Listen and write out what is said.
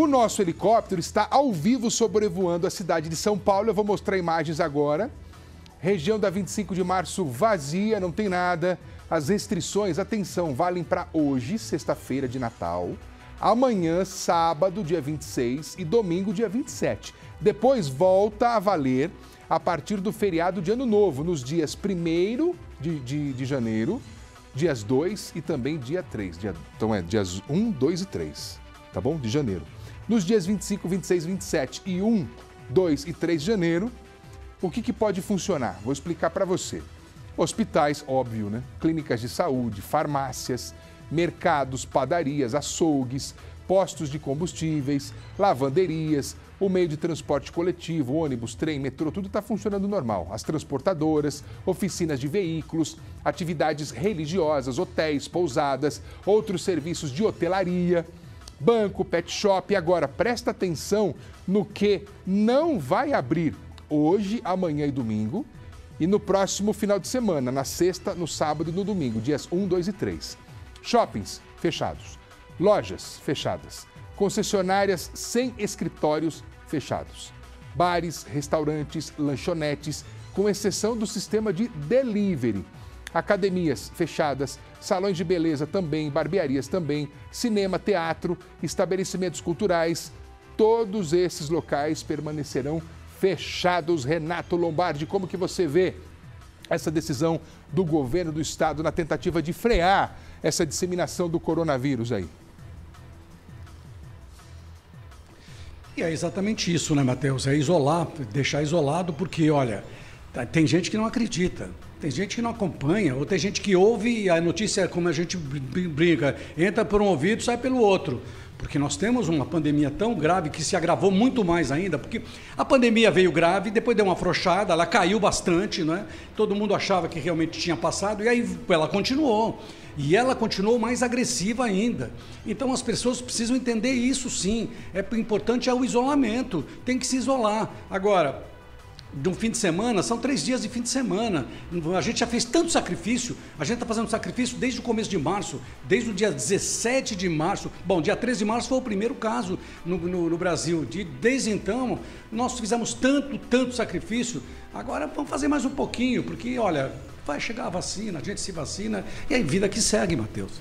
O nosso helicóptero está ao vivo sobrevoando a cidade de São Paulo. Eu vou mostrar imagens agora. Região da 25 de março vazia, não tem nada. As restrições, atenção, valem para hoje, sexta-feira de Natal, amanhã, sábado, dia 26 e domingo, dia 27. Depois volta a valer a partir do feriado de Ano Novo, nos dias 1 de, de, de janeiro, dias 2 e também dia 3. Dia, então é dias 1, 2 e 3, tá bom? De janeiro. Nos dias 25, 26, 27 e 1, 2 e 3 de janeiro, o que, que pode funcionar? Vou explicar para você. Hospitais, óbvio, né? Clínicas de saúde, farmácias, mercados, padarias, açougues, postos de combustíveis, lavanderias, o meio de transporte coletivo, ônibus, trem, metrô, tudo está funcionando normal. As transportadoras, oficinas de veículos, atividades religiosas, hotéis, pousadas, outros serviços de hotelaria banco, pet shop. Agora, presta atenção no que não vai abrir hoje, amanhã e domingo, e no próximo final de semana, na sexta, no sábado e no domingo, dias 1, 2 e 3. Shoppings fechados, lojas fechadas, concessionárias sem escritórios fechados, bares, restaurantes, lanchonetes, com exceção do sistema de delivery academias fechadas, salões de beleza também, barbearias também, cinema, teatro, estabelecimentos culturais, todos esses locais permanecerão fechados. Renato Lombardi, como que você vê essa decisão do governo do estado na tentativa de frear essa disseminação do coronavírus aí? E é exatamente isso, né, Matheus? É isolar, deixar isolado, porque, olha, tem gente que não acredita. Tem gente que não acompanha, ou tem gente que ouve a notícia, como a gente brinca, entra por um ouvido sai pelo outro. Porque nós temos uma pandemia tão grave que se agravou muito mais ainda, porque a pandemia veio grave, depois deu uma afrouxada, ela caiu bastante, não é? Todo mundo achava que realmente tinha passado, e aí ela continuou. E ela continuou mais agressiva ainda. Então as pessoas precisam entender isso sim. É importante é o isolamento, tem que se isolar. Agora, de um fim de semana, são três dias de fim de semana. A gente já fez tanto sacrifício, a gente está fazendo sacrifício desde o começo de março, desde o dia 17 de março. Bom, dia 13 de março foi o primeiro caso no, no, no Brasil. De, desde então, nós fizemos tanto, tanto sacrifício. Agora vamos fazer mais um pouquinho, porque, olha, vai chegar a vacina, a gente se vacina e a vida que segue, Matheus.